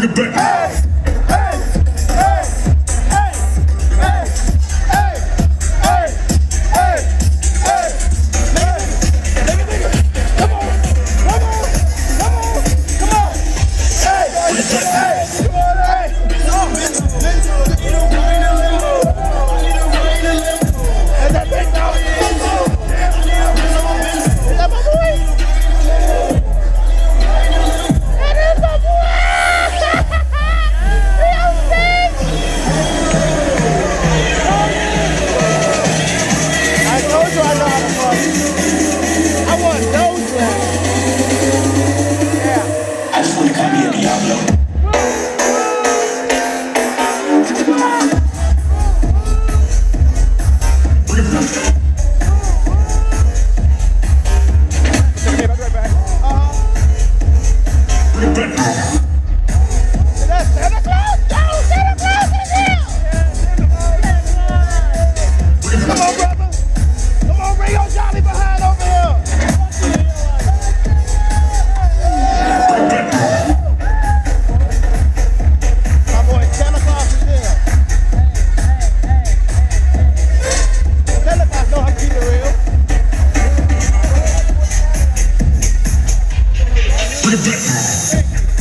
bring back. Hey! Adam. Yeah.